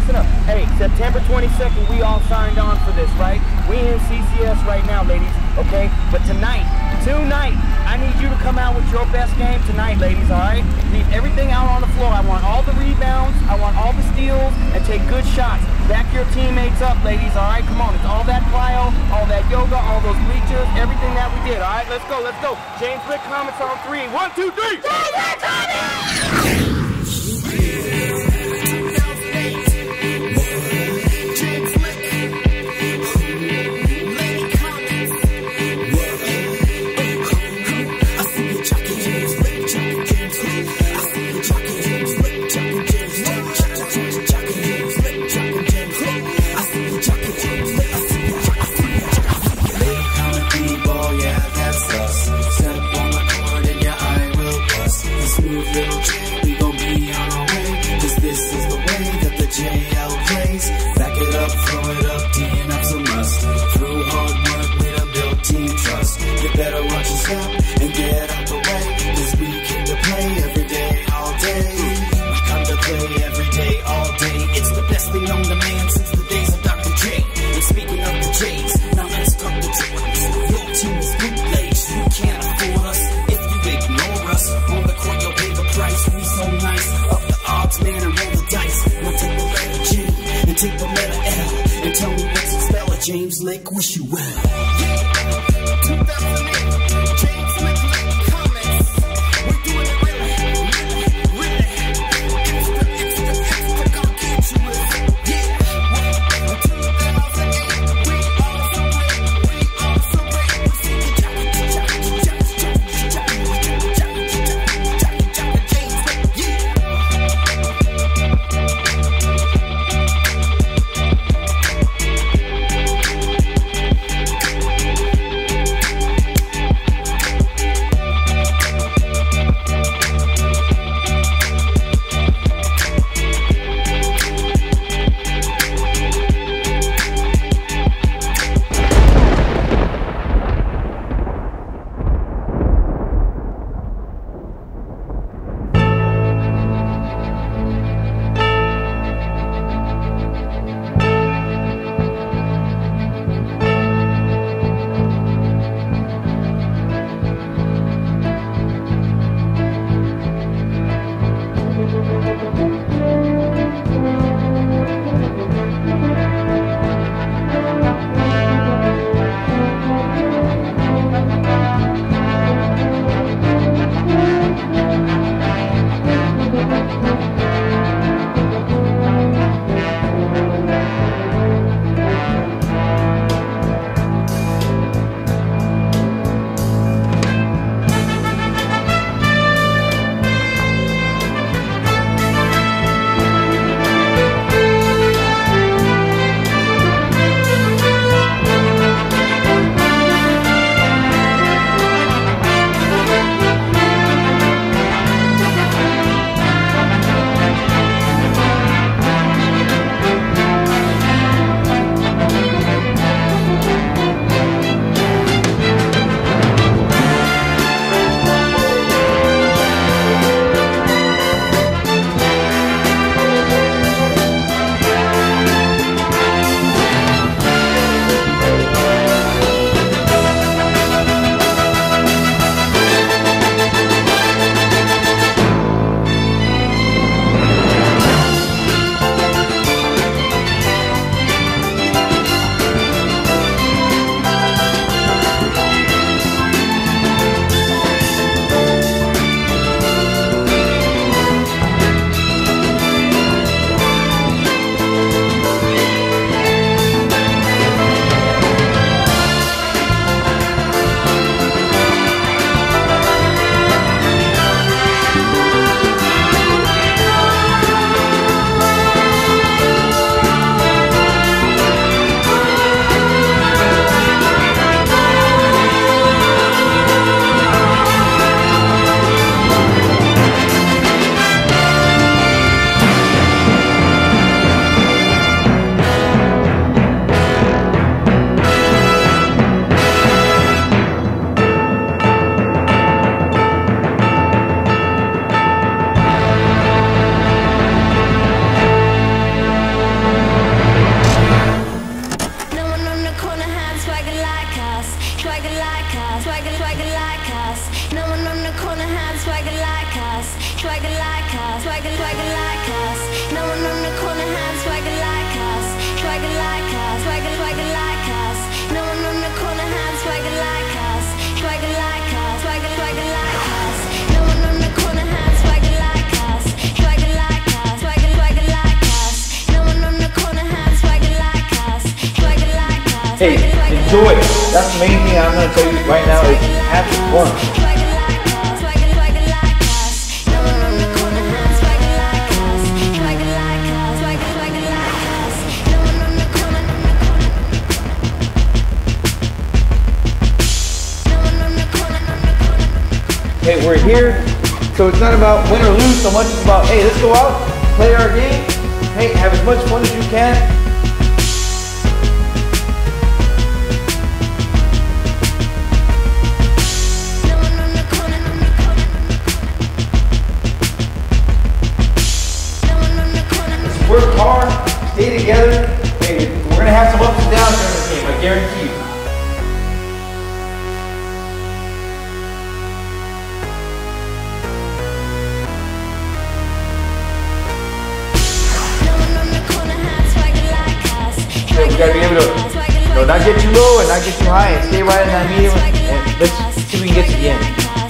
listen up. Hey, September 22nd, we all signed on for this, right? We in CCS right now, ladies, okay? But tonight, tonight, I need you to come out with your best game tonight, ladies, all right? Leave everything out on the floor. I want all the rebounds, I want all the steals, and take good shots. Back your teammates up, ladies, all right? Come on, it's all that plyo, all that yoga, all those bleachers, everything that we did, all right? Let's go, let's go. James Lick Comets on three. One, two, three. James wish you well. Us, swagger, swagger like us. No one on the corner had swagger like us, swagger like us, swagger, swagger like us. No one on the corner had swagger like us, swagger like us, swagger, swagger like us. No one on the corner had swagger like us, swagger like us, swagger, swagger like us. No one on the corner had swagger like us, swagger like us. Hey, enjoy. That's the main thing I'm gonna tell you right now is have fun. Hey, we're here, so it's not about win or lose so much. It's about hey, let's go out, play our game. Hey, have as much fun as you can. gotta be able to, you know, not get too low and not get too high and stay right in that medium. And let's see if we can get to the end.